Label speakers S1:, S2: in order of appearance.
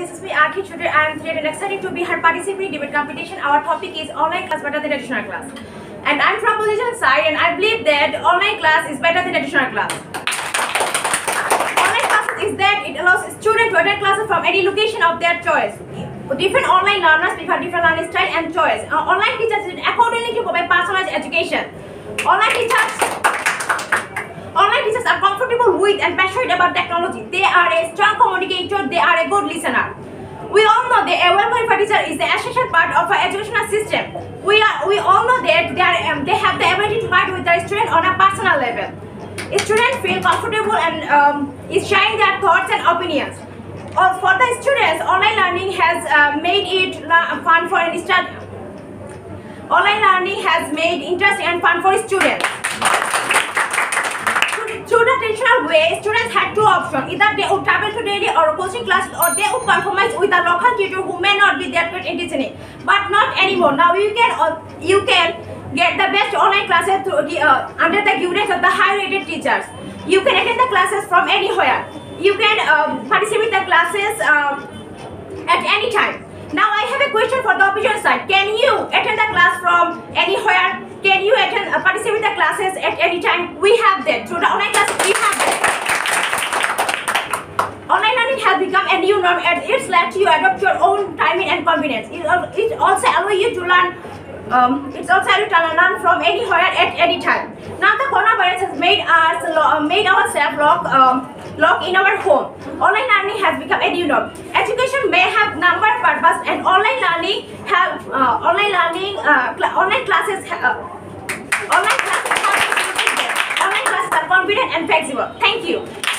S1: this is me Akhi Today I am thrilled and excited to be here participating in debate competition. Our topic is online class better than traditional class. And I'm from position side and I believe that online class is better than traditional class. Online class is that it allows students to attend classes from any location of their choice. Different online learners prefer different learning style and choice. Online teachers accordingly to provide personalized education. Online teachers Online teachers are comfortable with and passionate about technology. They are a strong communicator. They are a good listener. We well-qualified teacher is the essential part of our educational system. We are we all know that they, are, um, they have the ability to connect with their student on a personal level. Students feel comfortable and um, is sharing their thoughts and opinions. Uh, for the students, online learning has uh, made it fun for an student. Online learning has made interesting and fun for students. Through students had two options. Either they would travel to daily or coaching classes or they would compromise with a local tutor who may not be that great in teaching. But not anymore. Now you can uh, you can get the best online classes through uh, under the guidance of the high-rated teachers. You can attend the classes from anywhere. You can um, participate the classes um, at any time. Now I have a question for the opposition side. Can you attend the class from anywhere? Can you attend, uh, participate the classes at any time? We have that. Through the online classes, we have that. Online learning has become a new norm and it's let you adopt your own timing and convenience. It, it also allows you to learn um, it's also able to learn from anywhere at any time. Now the coronavirus has made us uh, made ourselves lock um, lock in our home. Online learning has become a new norm. Education may have number purpose and online learning have uh, online learning uh, cl online classes uh, online classes have online classes are convenient and flexible. Thank you.